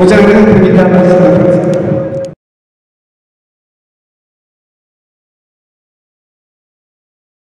어제 우리는 됩니다. 말씀하셨습니다.